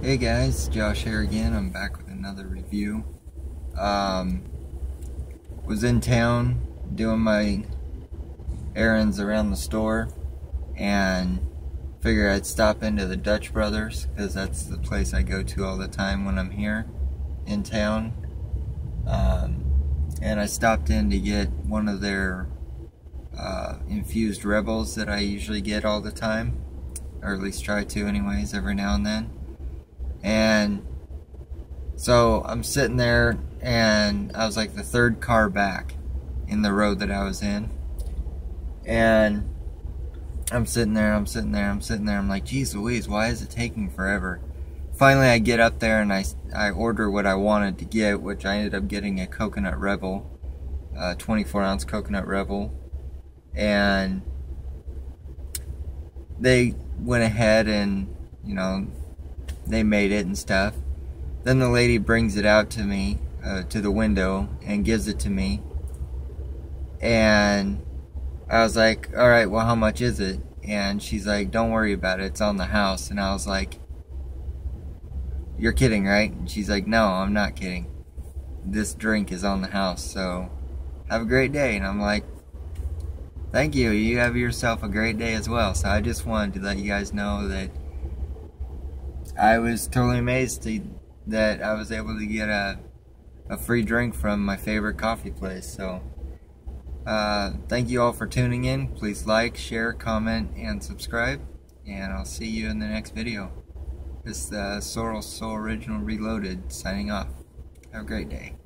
Hey guys, Josh here again. I'm back with another review. Um, was in town doing my errands around the store and figure I'd stop into the Dutch Brothers because that's the place I go to all the time when I'm here in town. Um, and I stopped in to get one of their uh, infused rebels that I usually get all the time, or at least try to, anyways, every now and then. So I'm sitting there, and I was like the third car back in the road that I was in. And I'm sitting there, I'm sitting there, I'm sitting there. I'm like, geez Louise, why is it taking forever? Finally, I get up there and I, I order what I wanted to get, which I ended up getting a Coconut Rebel, a 24 ounce Coconut Rebel. And they went ahead and, you know, they made it and stuff. Then the lady brings it out to me, uh, to the window, and gives it to me. And I was like, alright, well, how much is it? And she's like, don't worry about it, it's on the house. And I was like, you're kidding, right? And she's like, no, I'm not kidding. This drink is on the house, so have a great day. And I'm like, thank you. You have yourself a great day as well. So I just wanted to let you guys know that I was totally amazed to, that I was able to get a, a free drink from my favorite coffee place. So, uh, thank you all for tuning in. Please like, share, comment, and subscribe. And I'll see you in the next video. This is the Sorrel Soul Original Reloaded signing off. Have a great day.